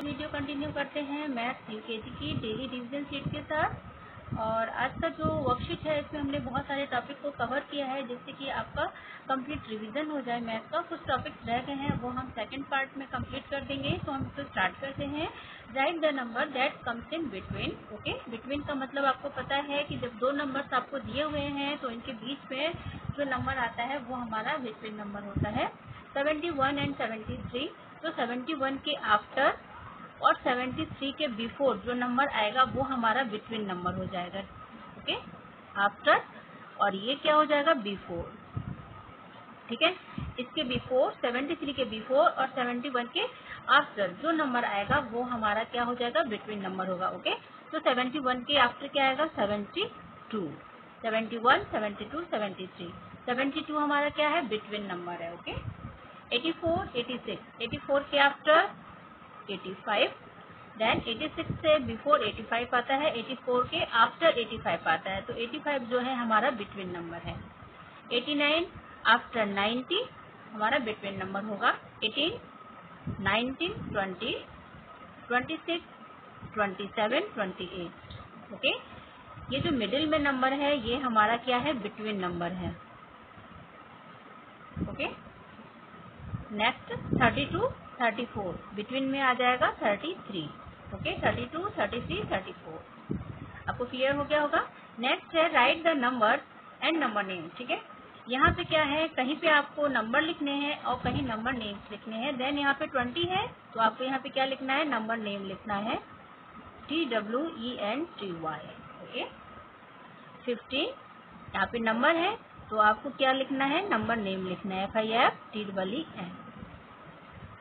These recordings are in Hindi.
का वीडियो कंटिन्यू करते हैं मैथ यूकेजी की डेली डिवीज़न सीट के साथ। और आज का जो वर्कशीट है, इसमें हमने बहुत सारे टॉपिक को कवर किया है, जिससे कि आपका कंप्लीट रिवीजन हो जाए मैथ का। कुछ टॉपिक्स रह गए हैं, वो हम सेकंड पार्ट में कंप्लीट कर देंगे। तो हम इसको स्टार्ट करते हैं। Right the number that comes in between okay between का मतलब आपको पता है कि जब दो नंबर्स आपको दिए हुए हैं तो इनके बीच में जो नंबर आता है, वो हमारा बिटवीन नंबर होता है। 71 एंड 73 तो 71 के आफ्टर और 73 के बिफोर जो नंबर आएगा, वो हमारा बिटवीन नंबर हो जाएगा ओके आफ्टर और ये क्या हो जाएगा? बिफोर ठीक है? इसके बिफोर 73 के बिफोर और 71 के आफ्टर जो नंबर आएगा, वो हमारा क्या हो जाएगा? बिटवीन नंबर होगा ओके तो 71 के आफ्टर क्या आएगा? 72 71 72 73 72 हमारा क्या है? बिटवीन नंबर है ओके 84 86 84 के आफ्टर 85 देन 86 से बिफोर 85 आता है 84 के आफ्टर 85 आता है। तो 85 जो है हमारा बिटवीन नंबर है। 89 आफ्टर 90 हमारा बिटवीन नंबर होगा। 18 19 20 26 27 28 ओके ये जो मिडिल में नंबर है, ये हमारा क्या है? बिटवीन नंबर है। Okay next thirty two thirty four between में आ जाएगा thirty three okay thirty two thirty three thirty four आपको क्लियर हो गया होगा? नेक्स्ट है right the number and number name ठीक है? यहाँ पे क्या है? कहीं पे आपको नंबर लिखने हैं और कहीं नंबर नेम लिखने हैं. देन यहाँ पे ट्वेंटी है तो आपको यहाँ पे क्या लिखना है? नंबर नेम लिखना है. T W E N T Y okay fifteen यहाँ पे नंबर है तो आपको क्या लिखना है? नंबर नेम लिखना है F I F T double E N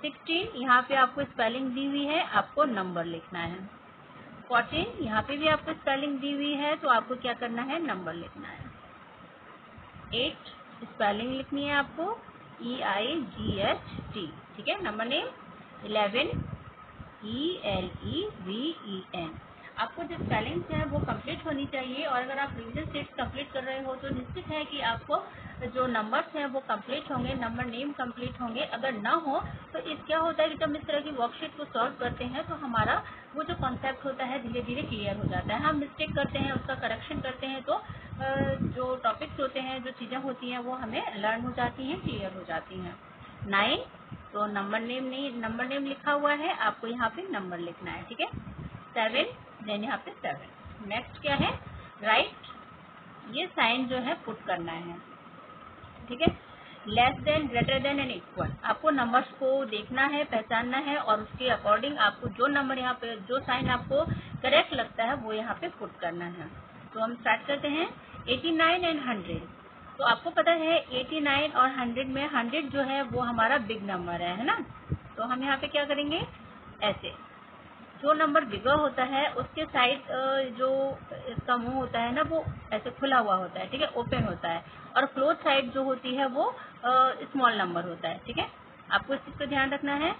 sixteen यहाँ पे आपको स्पेलिंग दी हुई है, आपको नंबर लिखना है। फोर्टीन यहाँ पे भी आपको स्पेलिंग दी हुई है तो आपको क्या करना है? नंबर लिखना है। एट स्पेलिंग लिखनी है आपको। ई आई जी एच टी ठीक है? Number name eleven E L E V E N आपको जो स्पेलिंग्स है, वो कंप्लीट होनी चाहिए, और अगर आप रिविजन सेट कंप्लीट कर रहे हो तो निश्चित है कि आपको जो नंबर्स हैं वो कंप्लीट होंगे नंबर नेम कंप्लीट होंगे। अगर ना हो तो इस क्या होता है कि जब इस तरह की वर्कशीट को सॉल्व करते हैं तो हमारा वो जो कॉन्सेप्ट होता है धीरे धीरे क्लियर हो जाता है। हम मिस्टेक करते हैं, उसका करेक्शन करते हैं तो जो टॉपिक्स होते हैं, जो चीज़ें होती हैं, वो हमें लर्न हो जाती हैं क्लियर हो जाती हैं। नाइन तो नंबर नेम नहीं नंबर नेम लिखा हुआ है, आपको यहाँ पे नंबर लिखना है, ठीक है? सेवन देन यहाँ पे सेवन नेक्स्ट क्या है? राइट ये साइन जो है पुट करना है। ठीक है? Less than greater than and equal आपको नंबर्स को देखना है, पहचानना है और उसके अकॉर्डिंग आपको जो नंबर यहाँ पे, जो साइन आपको करेक्ट लगता है, वो यहाँ पे पुट करना है। तो हम स्टार्ट करते हैं। 89 एंड 100 तो आपको पता है 89 और 100 में 100 जो है, वो हमारा बिग नंबर है है ना? तो हम यहाँ पे क्या करेंगे? ऐसे जो नंबर बिगर होता है उसके साइड जो इसका मुँह होता है ना वो ऐसे खुला हुआ होता है ठीक है? ओपन होता है। और क्लोज साइड जो होती है वो स्मॉल नंबर होता है ठीक है? आपको इस चीज़ का ध्यान रखना है।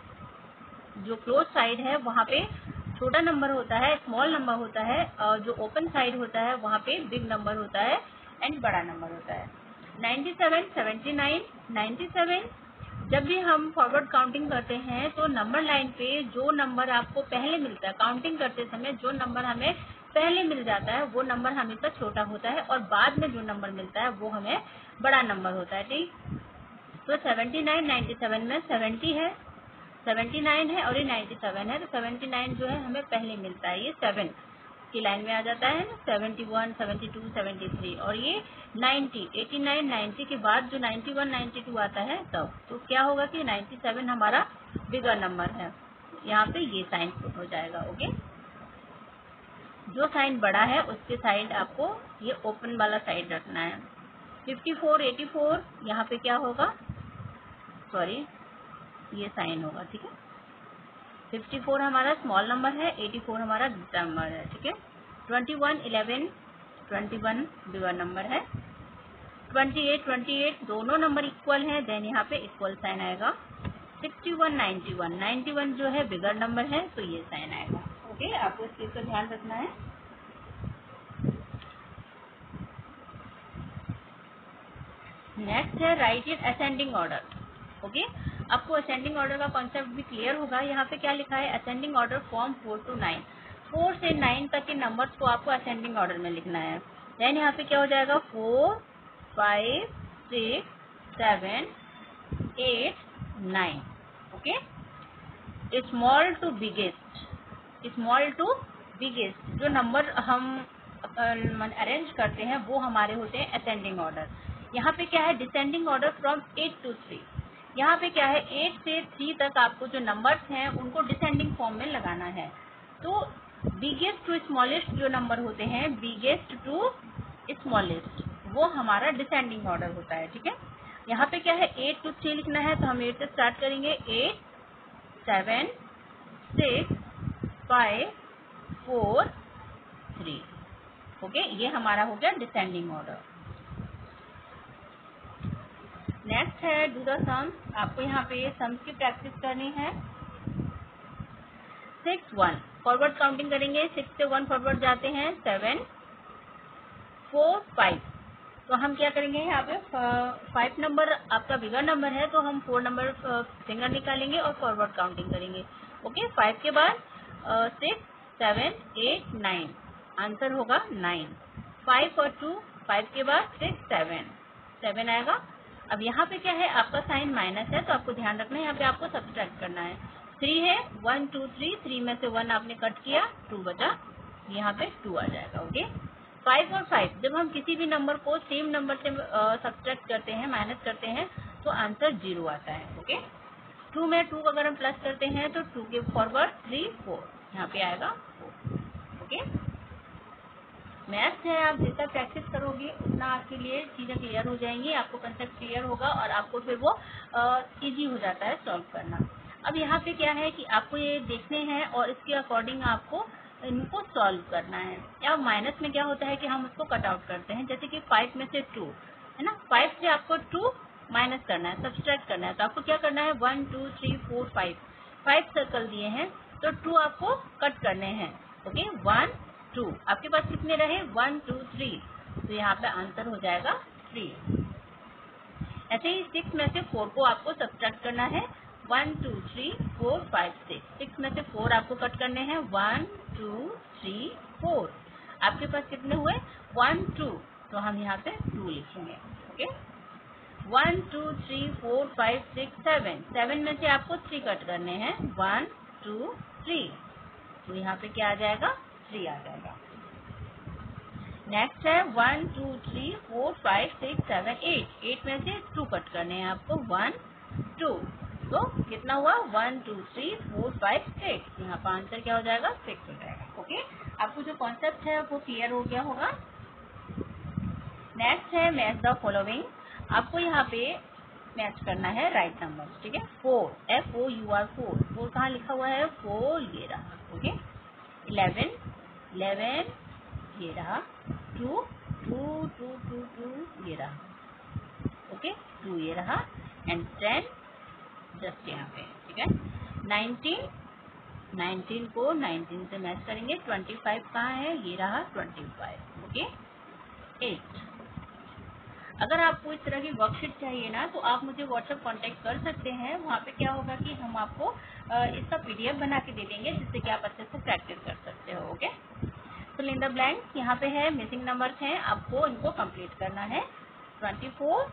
जो क्लोज साइड है वहाँ पे छोटा नंबर होता है स्मॉल नंबर होता है और जो ओपन साइड होता है वहाँ पे बिग नंबर होता है एंड बड़ा नंबर होता है। 97, 79, 97 जब भी हम फॉरवर्ड काउंटिंग करते हैं तो नंबर लाइन पे जो नंबर आपको पहले मिलता है काउंटिंग करते समय जो नंबर हमें पहले मिल जाता है वो नंबर हमेशा छोटा होता है और बाद में जो नंबर मिलता है वो हमें बड़ा नंबर होता है ठीक? तो 79, 97 में 70 है 79 है और ये 97 है तो 79 जो है हमें पहले मिलता है ये सेवन की लाइन में आ जाता है ना seventy one seventy two seventy three और ये नाइन्टी एटी नाइन नाइन्टी के बाद जो नाइन्टी वन नाइन्टी टू आता है तब तो क्या होगा कि नाइन्टी सेवन हमारा बिगर नंबर है। यहाँ पे ये साइन पुट हो जाएगा ओके जो साइन बड़ा है, उसके साइड आपको ये ओपन वाला साइड रखना है। फिफ्टी फोर एटी फोर यहाँ पे क्या होगा? सॉरी ये साइन होगा, ठीक है? 54 हमारा स्मॉल नंबर है 84 हमारा दूसरा नंबर है, ठीक है? 21 11 21 बिगर नंबर है। 28 28 दोनों नंबर इक्वल है देन यहाँ पे इक्वल साइन आएगा। 61 91 91 जो है बिगर नंबर है तो ये साइन आएगा। ओके आपको इस चीज़ का ध्यान रखना है। नेक्स्ट है right in ascending order okay आपको असेंडिंग ऑर्डर का कॉन्सेप्ट भी क्लियर होगा। यहाँ पे क्या लिखा है? Ascending order from four to nine four से नाइन तक के नंबर्स को आपको असेंडिंग ऑर्डर में लिखना है। देन यहाँ पे क्या हो जाएगा? Four five six seven eight nine okay small to biggest small to biggest जो नंबर हम अरेंज करते हैं, वो हमारे होते हैं असेंडिंग ऑर्डर यहाँ पे क्या है? Descending order from eight to three यहाँ पे क्या है एट से थ्री तक आपको जो नंबर्स हैं, उनको डिसेंडिंग फॉर्म में लगाना है। तो बिगेस्ट टू स्मॉलेस्ट जो नंबर होते हैं बिगेस्ट टू स्मॉलेस्ट वो हमारा डिसेंडिंग ऑर्डर होता है, ठीक है? यहाँ पे क्या है एट टू थ्री लिखना है तो हम एट से स्टार्ट करेंगे। Eight seven six five four three okay ये हमारा हो गया डिसेंडिंग ऑर्डर नेक्स्ट है डू द सम आपको यहाँ पे सम्स की प्रैक्टिस करनी है. सिक्स वन फॉरवर्ड काउंटिंग करेंगे. सिक्स से वन फॉरवर्ड जाते हैं. सेवन फोर फाइव तो हम क्या करेंगे यहाँ पे? फाइव नंबर आपका बिगर नंबर है तो हम फोर नंबर फिंगर निकालेंगे और फॉरवर्ड काउंटिंग करेंगे. ओके फाइव के बाद six seven eight nine answer होगा नाइन फाइव और टू फाइव के बाद सिक्स सेवन सेवन आएगा. अब यहाँ पे क्या है? आपका साइन माइनस है तो आपको ध्यान रखना है, यहाँ पे आपको सब्सट्रैक्ट करना है। थ्री है वन टू थ्री थ्री में से वन आपने कट किया टू बचा, यहाँ पे टू आ जाएगा ओके फाइव और फाइव जब हम किसी भी नंबर को सेम नंबर से सब्सट्रैक्ट करते हैं माइनस करते हैं तो आंसर ज़ीरो आता है ओके टू में टू अगर हम प्लस करते हैं तो टू के फॉरवर्ड थ्री फोर यहाँ पे आएगा फोर ओके मैथ्स है, आप जितना प्रैक्टिस करोगे, उतना आपके लिए चीज़ें क्लियर हो जाएँगी, आपको कंसेप्ट क्लियर होगा और आपको फिर वो इजी हो जाता है सॉल्व करना। अब यहाँ पे क्या है कि आपको ये देखने हैं और इसके अकॉर्डिंग आपको इनको सॉल्व करना है। या माइनस में क्या होता है कि हम उसको कट आउट करते हैं, जैसे कि फाइव में से टू है ना? फाइव से आपको टू माइनस करना है सब्सट्रैक्ट करना है। तो आपको क्या करना है? One two three four five five circle दिए हैं तो टू आपको कट करने हैं ओके वन टू आपके पास कितने रहे? वन टू थ्री तो यहाँ पे आंसर हो जाएगा थ्री ऐसे ही सिक्स में से फोर को आपको सब्सट्रैक्ट करना है. One two three four five six six में से फोर आपको कट करने हैं. वन टू थ्री फोर आपके पास कितने हुए? वन टू तो हम यहाँ पे टू लिखेंगे. Okay one two three four five six seven seven में से आपको थ्री कट करने हैं. वन टू थ्री तो यहाँ पे क्या आ जाएगा? थ्री आ जाएगा। नेक्स्ट है one two three four five six seven eight eight में से टू कट करने हैं आपको। वन टू तो कितना हुआ? One two three four five six यहाँ पर आंसर क्या हो जाएगा? सिक्स हो जाएगा। ओके आपको जो कॉन्सेप्ट है, वो क्लियर हो गया होगा। नेक्स्ट है मैच द फॉलोइंग आपको यहाँ पे मैच करना है राइट नंबर ठीक है? Four F O U R four four कहाँ लिखा हुआ है? फोर ये रहा। ओके इलेवन इलेवन ये रहा two two two two two ये रहा ओके टू ये रहा एंड टेन जस्ट यहाँ पे, ठीक है? नाइनटीन नाइनटीन को नाइनटीन से मैच करेंगे ट्वेंटी फाइव कहाँ है? ये रहा ट्वेंटी फाइव ओके एट अगर आपको इस तरह की वर्कशीट चाहिए ना तो आप मुझे व्हाट्सएप कांटेक्ट कर सकते हैं। वहाँ पे क्या होगा कि हम आपको इसका पीडीएफ बना के दे देंगे, जिससे कि आप अच्छे से प्रैक्टिस कर सकते हो ओके तो इन द ब्लैंक यहाँ पे है मिसिंग नंबर्स हैं, आपको इनको कंप्लीट करना है। Twenty four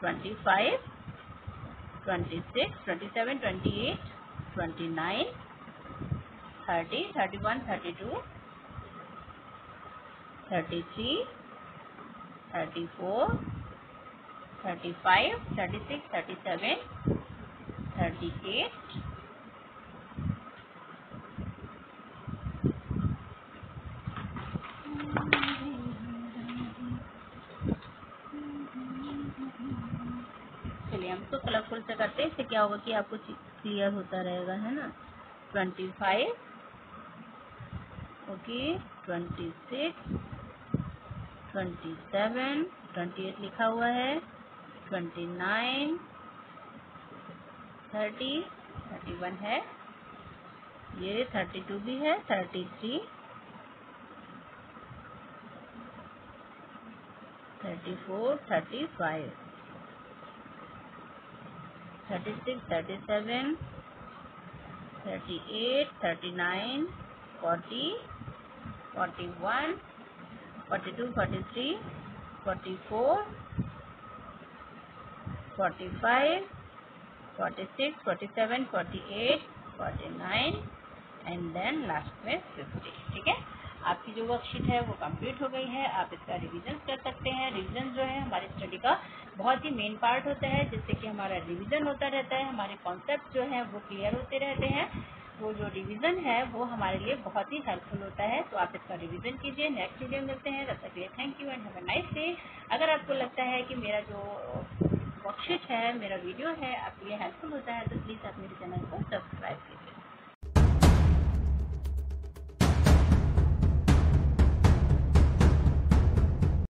twenty five twenty six twenty seven twenty eight twenty nine thirty thirty one thirty two thirty three thirty four thirty five thirty six thirty seven thirty eight चलिए हम तो कलरफुल से करते हैं। इससे क्या होगा कि आपको क्लियर होता रहेगा, है ना? Twenty five okay twenty six twenty seven twenty eight लिखा हुआ है twenty nine thirty thirty one है, ये थर्टी टू भी है thirty three thirty four thirty five thirty six thirty seven thirty eight thirty nine forty forty one forty two forty three forty four forty five forty six forty seven forty eight forty nine and then last में फिफ्टी ठीक है? आपकी जो वर्कशीट है, वो कंप्लीट हो गई है। आप इसका रिवीजन कर सकते हैं। रिवीजन जो है, हमारी स्टडी का बहुत ही मेन पार्ट होता है, जिससे कि हमारा रिवीजन होता रहता है। हमारे कॉन्सेप्ट जो है, वो क्लियर होते रहते हैं। वो जो रिवीजन है, वो हमारे लिए बहुत ही हेल्पफुल होता है। तो आप इसका रिवीजन कीजिए। नेक्स्ट वीडियो मिलते हैं। तब तक लिए thank you and have a nice day अगर आपको लगता है कि मेरा जो वर्कशीट है, मेरा वीडियो है, आपके लिए हेल्पफुल होता है तो प्लीज़ आप मेरे चैनल को सब्सक्राइब कीजिए।